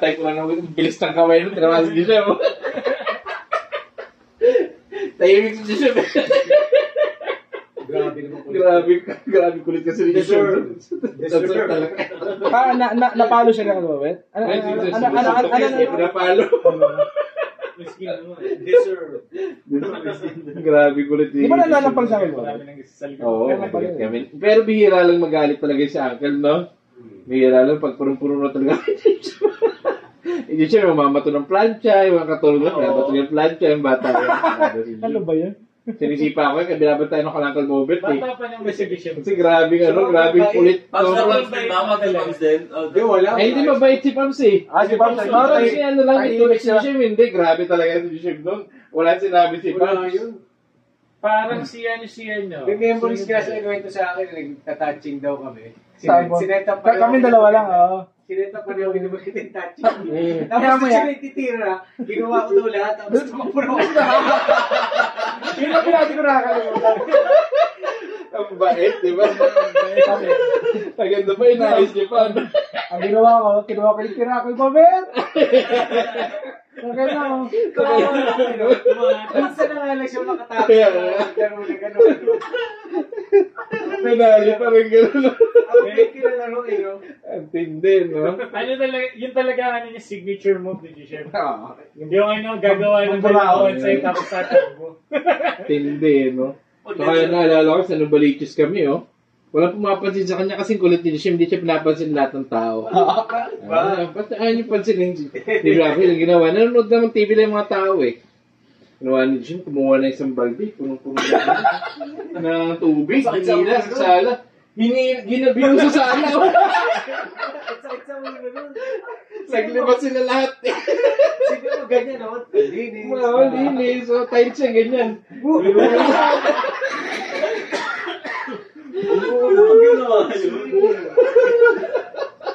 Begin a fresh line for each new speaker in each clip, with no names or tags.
Tay ko lang naman, bilis ng kamay nun, tinawa si Gishem. Tahimik si Gishem.
Grabe naman po.
grabe, grabe kulit kasi ni.
Deserve.
Deserve talaga.
Ah, na, na, napalo siya ng ano, Wet? Ano, ano, ano,
Gishem,
ano, ano, ano, ano,
pinapalo.
Miskin naman.
Deserve.
Grabe kulit
Di ba nananampal sa akin, Wet?
nang isasalita.
Oo, kami. Pero bihira lang magalit talaga si Uncle, no? Bihira lang pag purong-puro na talaga. Hindi siya mamato ng plancha, yung mga katulog na, pinabato yung plancha, yung bata.
Ano ba yun?
Sinisipa ko, kaya binabantay ng kalangkal mobile eh.
Bata pa niyang resignation.
Kasi grabe ano, grabe kulit.
Pams na Pams din, tama ka Pams din. Oh,
Di, wala.
Ay, hindi mabait si Pams eh.
Ah, si Pams,
si ano lang, ito si. Jim, hindi, grabe talaga si Jim doon. Wala sinabi si
Wala
Pams.
yun.
Parang si ano si ano.
May memories kasi nagkwento sa akin, nagtatouching daw kami.
Saan po?
Sineta pa
Kami dalawa lang, oo.
Sineta pa niya binibigay ng touching.
Mm.
Tapos
Kaya mo yan.
siya nagtitira, ginawa ko daw lahat, tapos tumakpuno ako.
Yun ang pinati ko nakakalimutan.
Ang bait, di ba? Maganda pa, inayos niyo pa. ano?
Ang ginawa ko, kinuha ko yung tira ko yung pabet. Okay na.
Minsan na nga lang siya nakatakas.
Kaya,
Gano'n na gano'n.
Pinali pa rin gano'n.
Ako may kinalaro eh, no?
Ang tindi, no?
Ano talaga, yun talaga ano niya signature move ni Gishem.
Ah,
Yung ano, gagawa ng
Ang bulaon.
balawan sa'yo tapos tatakbo.
Tindi, no? So, kaya naalala ko sa Nubaliches kami, oh. Walang pumapansin sa kanya kasi kulit ni Jim, hindi siya pinapansin lahat ng tao. Ah, basta ayaw niyo pansinin. Di ba, yung ginawa. Nanonood naman TV lang yung mga tao eh. Ginawa ni Jim, kumuha na isang balde, punong-puno na tubig, hinila sa sala. Hini, ginabiyo sa sala. oh.
At sakit sa ulo nun.
Naglibas sila lahat eh.
Siguro ganyan, no? Linis.
Wow, linis. So, tight siya, ganyan.
Ano ang ginawa yun?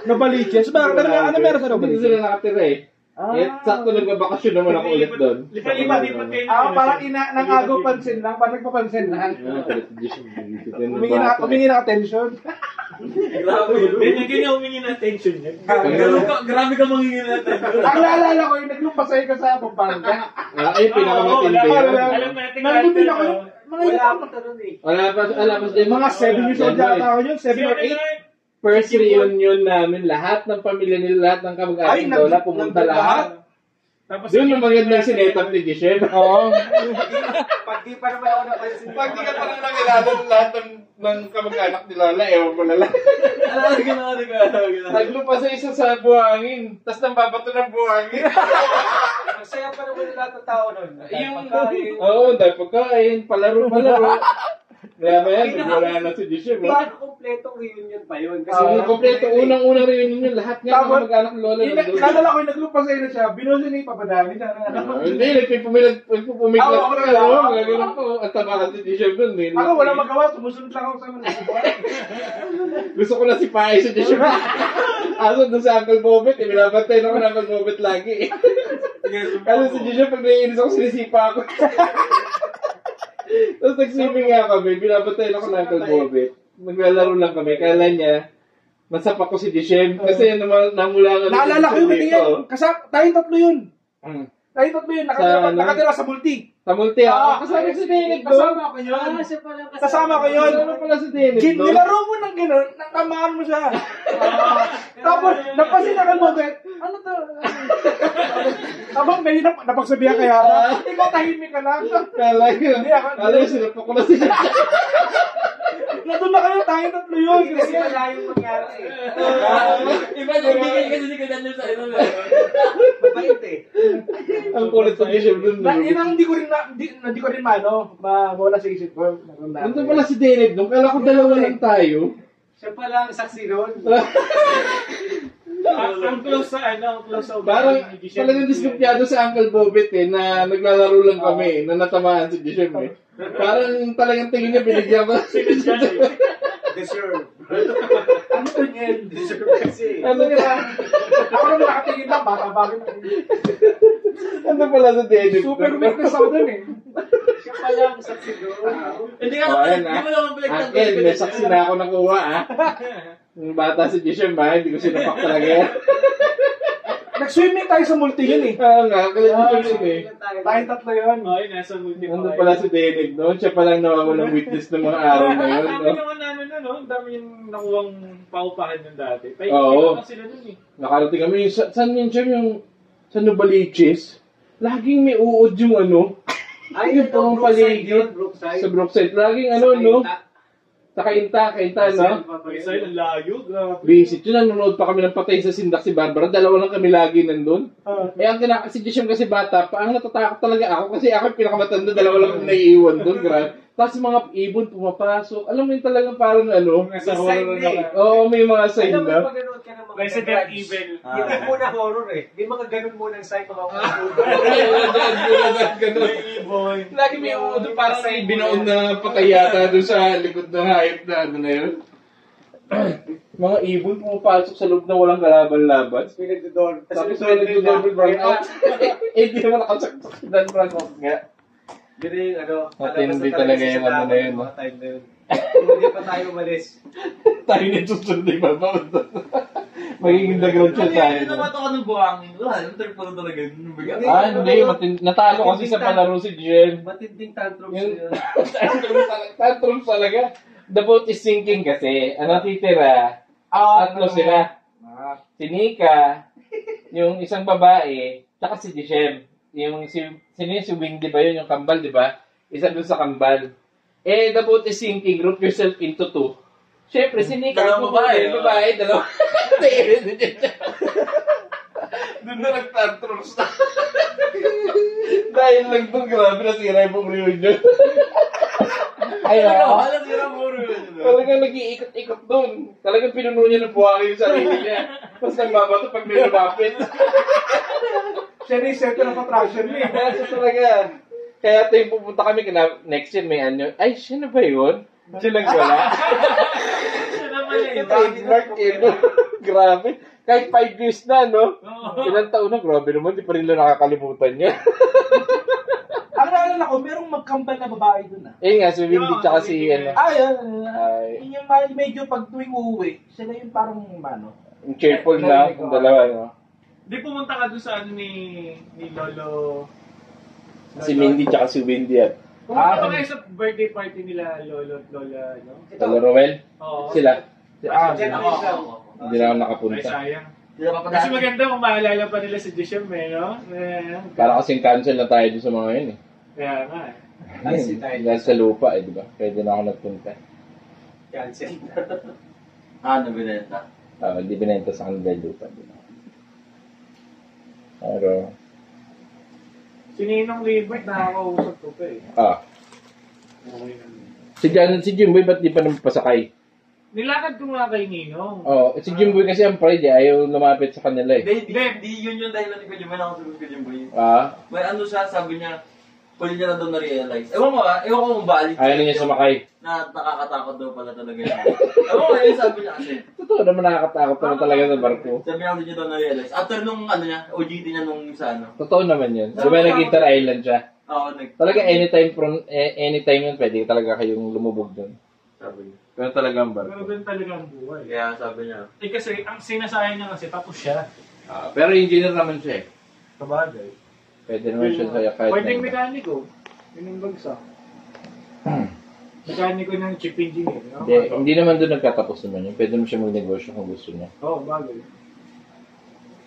Nabaliches. Ba, ano, ano meron sa
Hindi
nabaliches?
sila nakatira eh.
Ah.
Eh, sakto nagbabakasyon naman ako ulit doon.
Lipat-lipat, lipat kayo.
Ah, parang ina, nang agaw pansin lang, parang nagpapansin lang.
Ah.
Humingi na, humingi na attention.
Grabe yun.
Ganyan, ganyan humingi ng attention niya.
Grabe ka, ka mangingin natin.
Ang naalala ko, yung naglumpasay ka sa Pampanga.
Ah, ay, pinakamatindi yun.
Alam natin
Nandun din ako.
ano.
Mga
Wala
ilang
eh.
Wala pa, wala pa. eh,
Mga 7 years old yata ako yun, 7 or 8.
First reunion namin, lahat ng pamilya nila, lahat ng kamag-anak
nag-
Lola, pumunta
nandun
lahat.
Tapos
Doon yung magandang sinetap ni Giselle.
Oo.
Pag di pa naman ako napansin.
Pag di ka pa lang nakilala ng lahat ng, ng kamag-anak ni Lola, ewan ko na lang. Naglupa sa isa sa buhangin, tapos nang babato ng buhangin.
Masaya pa naman yung lahat ng tao nun.
yung,
Pagkain.
oo, dahil pagkain, palaro, palaro. Kaya maya, nagwala na si Giselle.
Hindi ako kompletong reunion pa yun. Kasi
Ah.
yung kompleto, unang-unang reunion yun, lahat nga ng
Tapos,
kamag-anak ni Lola
Yung
nandun.
naalala ko yung naglumpasay na siya, binulo niya yung papadami siya.
Ah, Hindi, nagpipumiglas, nagpupumiglas
Ako,
ko
ako
na
lang.
gano'n, gano'n ko. At tama si Giselle dun. eh.
Ako wala magawa, sumusunod lang ako sa mga
Gusto ko na si Pai sa Giselle. Aso doon sa Uncle Bobet, eh, binabantay na ako ng Uncle Bobet lagi. eh. Kasi si Giselle, pag naiinis ako, sinisipa ako. Tapos nag-swimming nga kami, binabantay na ako ng Uncle Bobet. Naglalaro lang kami, kala niya, masapak ko si Giselle. Kasi naman, namula nga
Naalala ko yung hindi yan. Kasama, tayong tatlo yun.
Mm.
Tayong tatlo yun, nakatira,
Sa
nakatira sa multi.
Sa multi ako.
Ah,
Kasama si Dennis doon.
Kasama ko yun.
Ah, siya pala kasama.
Kasama ko yun.
Ano pala si Dennis doon?
nilaro mo ng gano'n, natamaan mo siya. Tapos, napasin na mo, Bet. Ano to? Habang ngayon, nap- napagsabihan kaya ata, ikaw tahimik ka lang.
Kala
ako-
kala ko sinapok ko na siya.
Nandun na kayo, tayong tatlo yun.
Hindi kasi malayong mangyari eh.
Iba yung bigay kasi ni Kuya Daniel sa ano.
Mabait eh.
Ang kulit sa Giselle doon.
Na, yun ang hindi ko rin, na, hindi, hindi ko rin maano, mawala sa isip ko.
Nandun pala si Dennis doon. Kala ko dalawa lang tayo.
Siya pala ang saksi nun.
Ang ang close sa ano, ang close sa
Parang
ni Giselle.
talagang diskumpiyado sa Uncle Bobet eh, na naglalaro lang kami, na natamaan si Giselle eh. Parang talagang tingin niya binigyan ko.
Sino siya?
Deserve.
Ano to niyan?
Deserve kasi.
ano ka?
Ako naman nakatingin lang, bata bakit.
Ano pala sa Dennis?
Super weakness ako dun eh.
Siya pala ang saksi nun.
Hindi ka
Oh, ah.
hindi mo naman balik ng
Akin, may saksi na ako nakuha ah. Yung bata si Giselle ba, hindi ko sinapak talaga yan.
Nag-swimming tayo sa multi yun eh.
Ah, nga, kalimutan ko eh.
Tayong tatlo yun.
Ay, nasa multi pa kayo.
pala si Derek noon. Siya palang nawawalang witness ng mga araw na yun.
Ang dami
No?
naman namin na, no? Ang dami yung nakuwang paupahan nun dati. Tayo,
Oo.
sila nun eh.
Nakarating kami. Sa, saan yun siya yung sa Novaliches? Laging may uod yung ano.
Ay,
yung pang paligid.
Brookside.
Sa Brookside. Laging ano, no? Sa kainta, kainta, no?
Yun, ang layo.
Visit yun. Nanonood pa kami ng patay sa sindak si Barbara. Dalawa lang kami lagi nandun.
Ah.
Eh, ang kina si Jisham kasi bata pa, ang natatakot talaga ako kasi ako yung pinakamatanda, dalawa lang kami naiiwan doon, grabe. Tapos mga ibon pumapasok. Alam mo yun talagang parang ano,
Nasa
May
horror na
eh.
ka.
oo, may mga sign
Alam mo,
na.
pag gano'n ka ng mga
Resident
garage,
Evil.
Hindi muna horror eh. Hindi mga ganun muna ang sign, mga
Ganun.
Boy.
Lagi may uod, parang may binoon na patay yata doon sa likod ng hayop na ano na yun. mga ibon pumapasok sa loob na walang kalaban-laban. Tapos may nagdo-double run out. Eh, Hindi naman nakasaksak Dan run out nga.
Yun yung ano.
Matindi talaga
sa
yung ano na yun,
Mga time na yun. Hindi pa tayo umalis.
Tayo na susunod na iba pa. Magiging background siya tayo.
Ano naman ako ng buhangin? Wala, yung trip ko talaga. Ano?
Ah, hindi. Matin- natalo kasi sa palaro si Jen.
Matinding tantrums
Yun. Tantrums talaga. Tantrums talaga. The boat is sinking kasi. Ano titira?
Ah,
Tatlo sila. Si Nika, yung isang babae, tsaka si Dishem. Yung si, sino yun? si Wing, di ba yun? Yung kambal, di ba? Isa dun sa kambal. Eh, the boat is sinking. Group yourself into two. Siyempre, si Nika.
Dalawang
yung
babae,
yung dalawa. Doon na nag-tantrums na. Dahil lang doon, grabe nasira yung buong reunion. Ay,
Ano, wala sila puro yun.
Talagang nag-iikot-ikot doon. Talagang pinuno niya ng buhangin yung sarili niya. Tapos nagbabato pag may lumapit.
Siya na yung center of attraction eh.
Kaya talaga. Kaya tayo pupunta kami kina next year may ano. Ay, siya na ba yun? Siya lang wala.
Siya naman eh.
Trademark eh. no? Grabe. Kahit five years na, no? Ilang taon na, grabe naman. Di pa rin lang nakakalimutan niya.
Ang naalala ko, merong magkambal na babae dun ah.
Eh nga, si Windy tsaka si, ano,
Ah. Yun yung medyo pag tuwing uuwi, sila yung parang, ano,
yung cheerful na, yung dalawa, no?
Di pumunta ka doon sa ano ni, ni Lolo.
Si Mindy tsaka si Windy yan.
Pumunta
Ah,
ka kayo sa birthday party nila Lolo at Lola, no?
Lolo Roel?
Oo.
Sila.
ah,
Diyan
sila.
ako.
Hindi na ako
Ay,
nakapunta.
sayang. Kasi maganda kung maalala pa nila si Disham eh, no? Eh,
Para kasing cancel na tayo dun sa mga yun eh.
Kaya nga eh.
Ay, si Tay.
Dahil sa lupa eh, di ba? Pwede na ako nagpunta.
Cancel.
Ah, nabinenta.
Ah, hindi binenta sa kanila yung lupa. Di ba? Pero,
Si Ninong Libert, nakakausap ko pa eh.
ah,
Okay na.
si, Jan, si Jimboy ba't di pa naman pasakay?
Nilakad ko nga kay Ninong.
Oh, si Jimboy kasi ang pride eh, ayaw lumapit sa kanila eh.
Hindi, di, di yun yung dahilan ni Kuya Jimboy. Nakasunod ko Jimboy.
Ah,
May ano siya, sabi niya, huli niya na daw na-realize. Ewan ko ah, ewan ko kung bali.
ayaw na niya sumakay.
Na nakakatakot daw pala talaga yun. ewan ko, yun sabi niya kasi.
Totoo naman nakakatakot naman talaga sa barko.
Sabi niya, niya daw na-realize. After nung ano niya, OGT niya nung sa ano.
Totoo naman yun. Di ba nag-inter island siya?
Oo, nag...
Talaga anytime from, eh, anytime yun, pwede talaga kayong lumubog dun.
Sabi niya.
Ganun talaga ang
Pero
barko.
ganun talaga ang buhay.
Kaya sabi niya,
Eh kasi, ang sinasayang niya kasi, tapos siya.
Ah, pero engineer naman siya eh.
Kabagay.
Pwede naman siya sa kahit
Pwedeng
na-
mekaniko. Yun yung bagsak. mekaniko ng chip engineer. no?
Hindi, hindi naman doon nagkatapos naman yun. Pwede mo siya magnegosyo kung gusto niya.
Oo, bagay.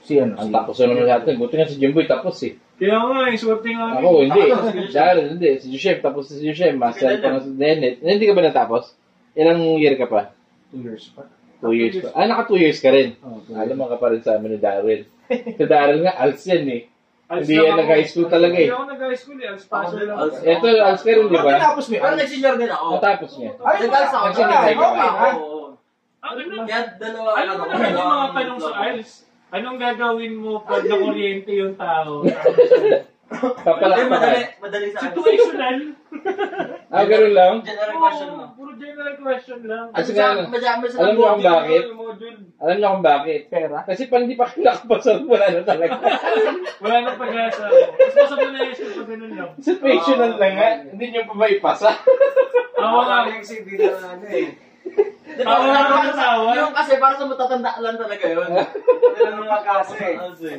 Si ano,
Ang tapos na naman natin. Buti nga si Jimboy tapos eh.
Kaya nga, eh, swerte nga.
Ako, hindi. Dahil, hindi. Si Joseph, tapos si Joseph, master pa nga si Denet. Hindi ka ba natapos? Ilang year ka pa?
Two years pa.
Two years pa. Ah, naka two years ka rin.
Oh, two
Alam mo ka pa rin sa amin ni Daryl. Si Daryl nga, als yan eh. Hindi yan
ako.
nag-high school talaga eh.
Hindi ako nag-high school eh. Paso
Ako
lang.
Ito, als ka rin, di ba?
tinapos mo
pero
yun?
nag-senior din ako.
Natapos niya.
Ay,
Nag-als ako.
Nag-senior
oo, oo.
Ah, ano?
Kaya dalawa,
Alam mo
ano,
naman yung mga tanong sa. IELTS. Anong gagawin mo pag nakuryente yung tao?
Papalak
Hindi,
pa
madali, madali sa akin.
Situational.
Ah, ganun lang?
General question mo.
Puro general question lang.
Kasi
Madami-
nga,
madami sa
alam mo kung bakit? Alam niyo kung bakit?
Pera.
Kasi pag hindi pa kayo nakapasal, wala na talaga.
Wala nang pag-asa. Mas masama na yung pa ganun lang.
Situational na nga. Hindi niyo pa maipasa.
Awa nga.
yung CV na ano eh.
Di ba?
Tawa na
Parang
ng tawa.
Yung kasi para sa matatanda lang talaga yun.
Ano makasi.
Kasi.